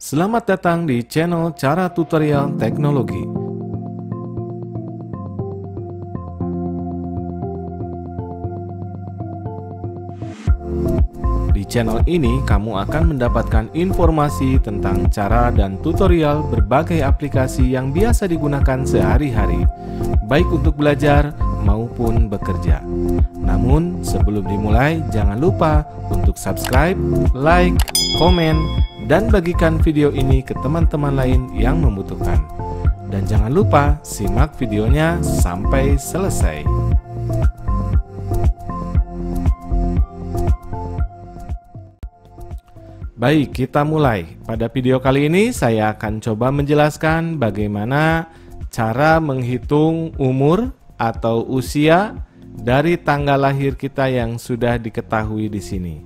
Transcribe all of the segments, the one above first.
Selamat datang di channel Cara Tutorial Teknologi. Di channel ini kamu akan mendapatkan informasi tentang cara dan tutorial berbagai aplikasi yang biasa digunakan sehari-hari, baik untuk belajar maupun bekerja. Namun, sebelum dimulai, jangan lupa untuk subscribe, like, komen, dan bagikan video ini ke teman-teman lain yang membutuhkan. Dan jangan lupa simak videonya sampai selesai. Baik, kita mulai. Pada video kali ini saya akan coba menjelaskan bagaimana cara menghitung umur atau usia dari tanggal lahir kita yang sudah diketahui di sini.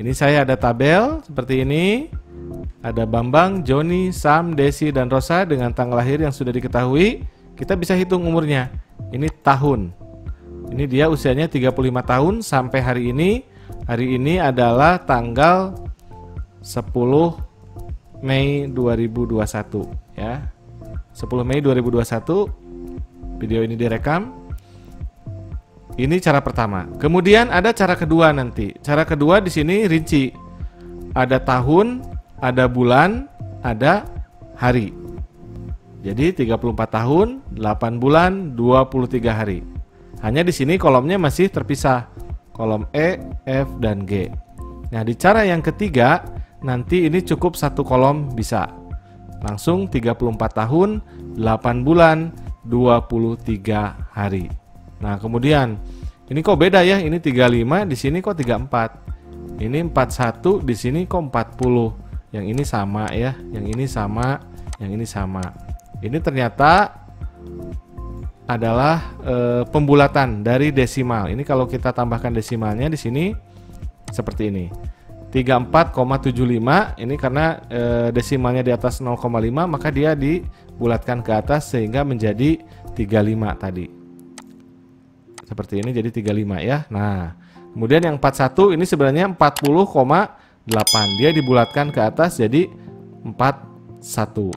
Ini saya ada tabel seperti ini. Ada Bambang, Joni, Sam, Desi, dan Rosa dengan tanggal lahir yang sudah diketahui. Kita bisa hitung umurnya. Ini tahun. Ini dia usianya 35 tahun sampai hari ini. Hari ini adalah tanggal 10 Mei 2021 ya. 10 Mei 2021 video ini direkam ini cara pertama. Kemudian ada cara kedua nanti. Cara kedua di sini rinci. Ada tahun, ada bulan, ada hari. Jadi 34 tahun, 8 bulan, 23 hari. Hanya di sini kolomnya masih terpisah. Kolom E, F, dan G. Nah, di cara yang ketiga, nanti ini cukup satu kolom bisa. Langsung 34 tahun, 8 bulan, 23 hari. Nah, kemudian ini kok beda ya? Ini 35, di sini kok 34. Ini 41, di sini kok 40. Yang ini sama ya, yang ini sama, yang ini sama. Ini ternyata adalah e, pembulatan dari desimal. Ini kalau kita tambahkan desimalnya di sini seperti ini. 34,75 ini karena e, desimalnya di atas 0,5 maka dia dibulatkan ke atas sehingga menjadi 35 tadi seperti ini jadi 35 ya. Nah, kemudian yang 41 ini sebenarnya 40,8. Dia dibulatkan ke atas jadi 41.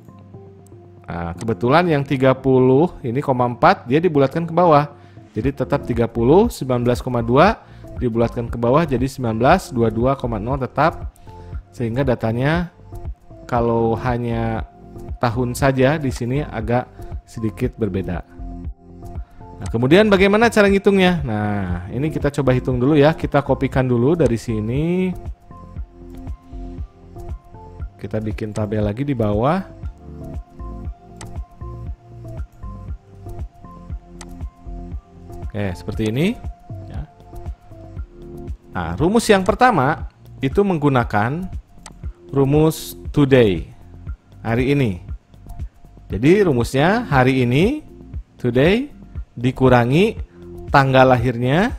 Nah, kebetulan yang 30 ini 4 dia dibulatkan ke bawah. Jadi tetap 30, 19,2 dibulatkan ke bawah jadi 19, 22,0 tetap sehingga datanya kalau hanya tahun saja di sini agak sedikit berbeda. Nah, kemudian bagaimana cara ngitungnya? Nah, ini kita coba hitung dulu ya. Kita kopikan dulu dari sini. Kita bikin tabel lagi di bawah. Oke, seperti ini. Nah, rumus yang pertama itu menggunakan rumus today. Hari ini. Jadi rumusnya hari ini, today, dikurangi tanggal lahirnya,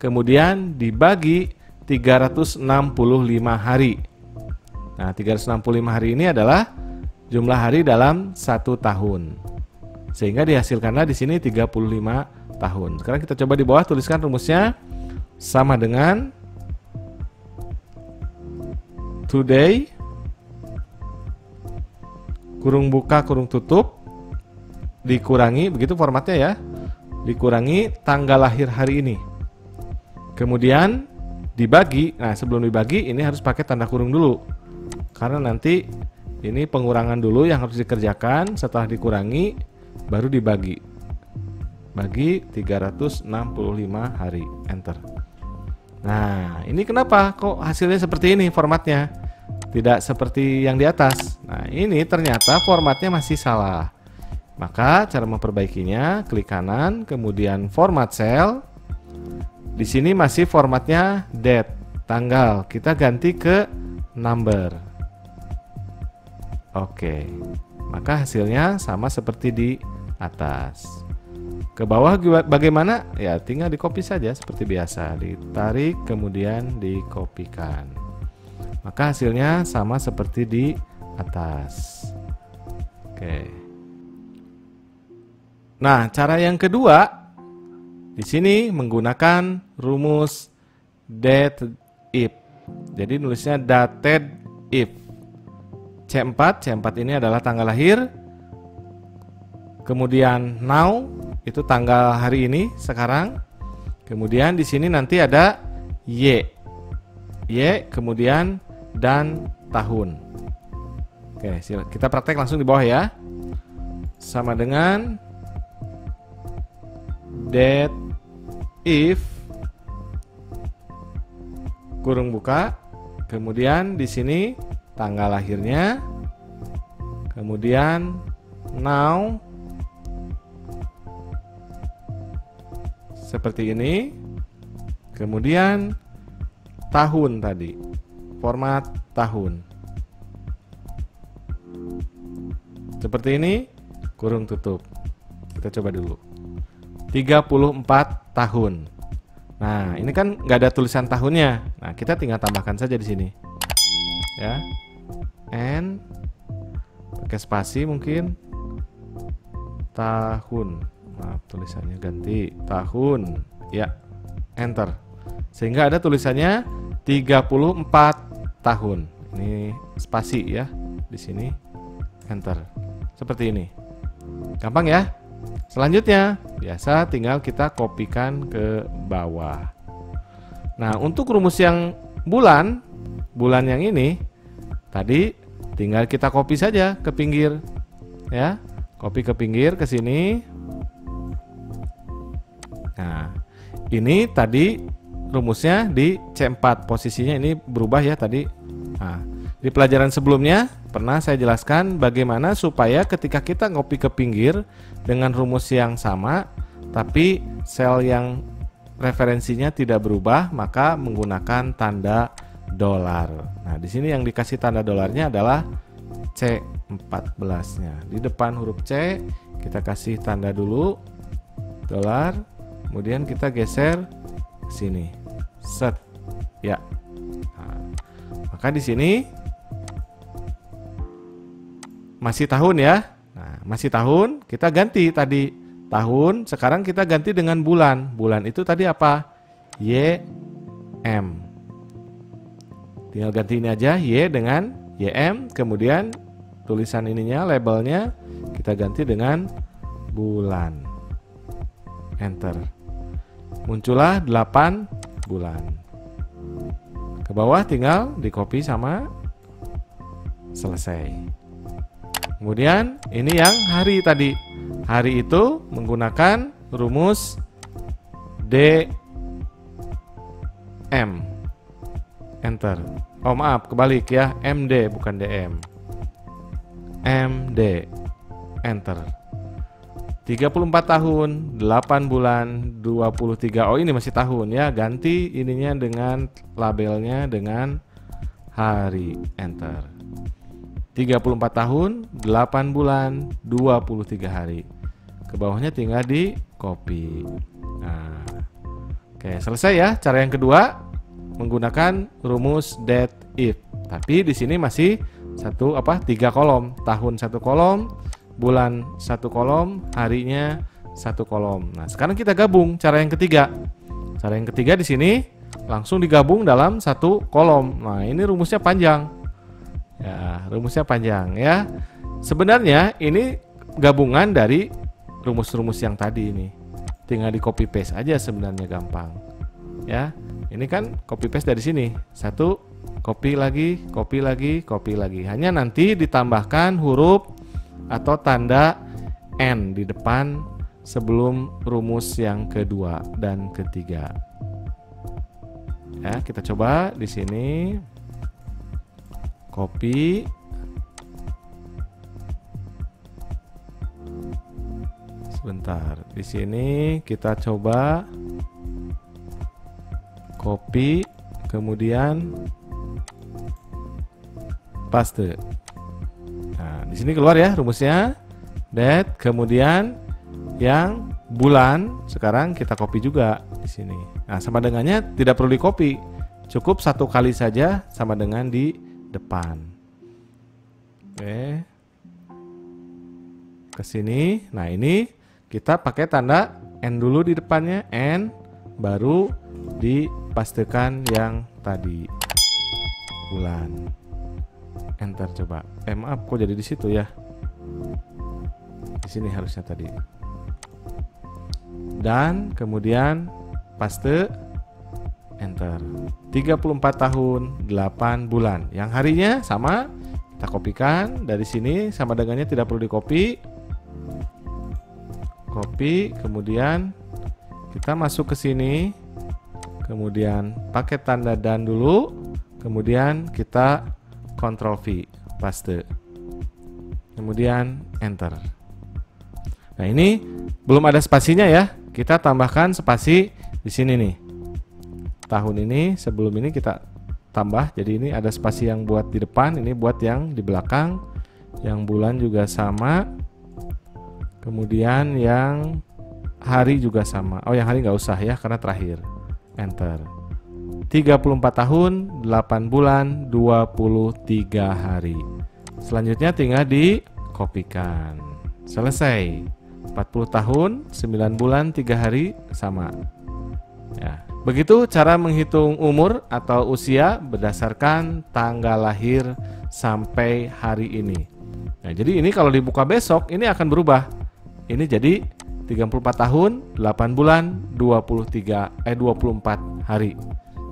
kemudian dibagi 365 hari. Nah, 365 hari ini adalah jumlah hari dalam satu tahun. Sehingga dihasilkanlah di sini 35 tahun. Sekarang kita coba di bawah tuliskan rumusnya sama dengan today kurung buka kurung tutup dikurangi begitu formatnya ya dikurangi tanggal lahir hari ini. Kemudian dibagi. Nah, sebelum dibagi ini harus pakai tanda kurung dulu. Karena nanti ini pengurangan dulu yang harus dikerjakan setelah dikurangi baru dibagi. Bagi 365 hari. Enter. Nah, ini kenapa kok hasilnya seperti ini formatnya? Tidak seperti yang di atas. Nah, ini ternyata formatnya masih salah. Maka cara memperbaikinya, klik kanan, kemudian format cell. Di sini masih formatnya date, tanggal. Kita ganti ke number. Oke. Maka hasilnya sama seperti di atas. Ke bawah bagaimana? Ya, tinggal di copy saja seperti biasa, ditarik kemudian dikopikan. Maka hasilnya sama seperti di atas. Oke. Nah, cara yang kedua di sini menggunakan rumus date if. Jadi nulisnya dated if. C4, C4 ini adalah tanggal lahir. Kemudian now itu tanggal hari ini sekarang. Kemudian di sini nanti ada Y. Y kemudian dan tahun. Oke, kita praktek langsung di bawah ya. Sama dengan that if kurung buka kemudian di sini tanggal lahirnya kemudian now seperti ini kemudian tahun tadi format tahun seperti ini kurung tutup kita coba dulu 34 tahun. Nah, ini kan nggak ada tulisan tahunnya. Nah, kita tinggal tambahkan saja di sini. Ya. N pakai spasi mungkin tahun. Maaf, tulisannya ganti. Tahun. Ya. Enter. Sehingga ada tulisannya 34 tahun. Ini spasi ya di sini. Enter. Seperti ini. Gampang ya? Selanjutnya, biasa tinggal kita kopikan ke bawah. Nah, untuk rumus yang bulan, bulan yang ini tadi tinggal kita copy saja ke pinggir. Ya, copy ke pinggir ke sini. Nah, ini tadi rumusnya di C4. Posisinya ini berubah ya tadi. Nah, di pelajaran sebelumnya pernah saya jelaskan bagaimana supaya ketika kita ngopi ke pinggir dengan rumus yang sama tapi sel yang referensinya tidak berubah maka menggunakan tanda dolar. Nah, di sini yang dikasih tanda dolarnya adalah C14-nya. Di depan huruf C kita kasih tanda dulu dolar, kemudian kita geser sini. Set. Ya. Nah, maka di sini masih tahun ya. Nah, masih tahun, kita ganti tadi tahun, sekarang kita ganti dengan bulan. Bulan itu tadi apa? Y M. Tinggal ganti ini aja Y dengan YM, kemudian tulisan ininya, labelnya kita ganti dengan bulan. Enter. Muncullah 8 bulan. Ke bawah tinggal di copy sama selesai. Kemudian ini yang hari tadi. Hari itu menggunakan rumus D M. Enter. Oh maaf, kebalik ya. MD bukan DM. MD. Enter. 34 tahun, 8 bulan, 23. Oh, ini masih tahun ya. Ganti ininya dengan labelnya dengan hari. Enter. 34 tahun, 8 bulan, 23 hari. Ke bawahnya tinggal di copy. Nah, oke selesai ya. Cara yang kedua menggunakan rumus that if. Tapi di sini masih satu apa tiga kolom. Tahun satu kolom, bulan satu kolom, harinya satu kolom. Nah sekarang kita gabung cara yang ketiga. Cara yang ketiga di sini langsung digabung dalam satu kolom. Nah ini rumusnya panjang. Ya, rumusnya panjang ya. Sebenarnya ini gabungan dari rumus-rumus yang tadi ini. Tinggal di copy paste aja sebenarnya gampang. Ya. Ini kan copy paste dari sini. Satu copy lagi, copy lagi, copy lagi. Hanya nanti ditambahkan huruf atau tanda N di depan sebelum rumus yang kedua dan ketiga. Ya, kita coba di sini. Copy. Sebentar di sini kita coba copy kemudian paste sini keluar ya rumusnya that kemudian yang bulan sekarang kita copy juga di sini nah sama dengannya tidak perlu di copy cukup satu kali saja sama dengan di depan. Oke. Ke sini. Nah, ini kita pakai tanda N dulu di depannya N baru dipastikan yang tadi bulan. Enter coba. Eh maaf, kok jadi di situ ya? Di sini harusnya tadi. Dan kemudian paste enter. 34 tahun 8 bulan. Yang harinya sama, kita kopikan dari sini sama dengannya tidak perlu di copy. Copy, kemudian kita masuk ke sini. Kemudian pakai tanda dan dulu, kemudian kita Ctrl V, paste. Kemudian enter. Nah, ini belum ada spasinya ya. Kita tambahkan spasi di sini nih. Tahun ini sebelum ini kita tambah. Jadi ini ada spasi yang buat di depan ini buat yang di belakang. Yang bulan juga sama. Kemudian yang hari juga sama. Oh yang hari nggak usah ya karena terakhir. Enter 34 tahun 8 bulan 23 hari selanjutnya tinggal dikopikan selesai 40 tahun 9 bulan 3 hari sama ya Begitu cara menghitung umur atau usia berdasarkan tanggal lahir sampai hari ini. Nah, jadi ini kalau dibuka besok ini akan berubah. Ini jadi 34 tahun, 8 bulan, 23 eh 24 hari.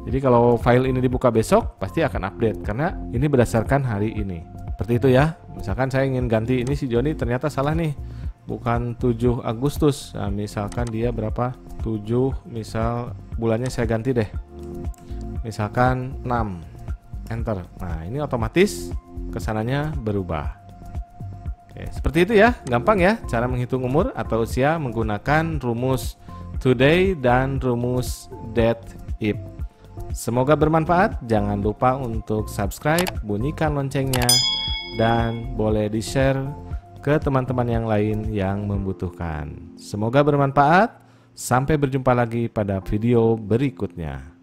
Jadi kalau file ini dibuka besok pasti akan update karena ini berdasarkan hari ini. Seperti itu ya. Misalkan saya ingin ganti ini si Joni ternyata salah nih. Bukan 7 Agustus. Nah, misalkan dia berapa? 7 misal bulannya saya ganti deh. Misalkan 6 enter. Nah ini otomatis ke sananya berubah. Oke, seperti itu ya. Gampang ya cara menghitung umur atau usia menggunakan rumus today dan rumus date if Semoga bermanfaat. Jangan lupa untuk subscribe, bunyikan loncengnya, dan boleh di-share ke teman-teman yang lain yang membutuhkan. Semoga bermanfaat. Sampai berjumpa lagi pada video berikutnya.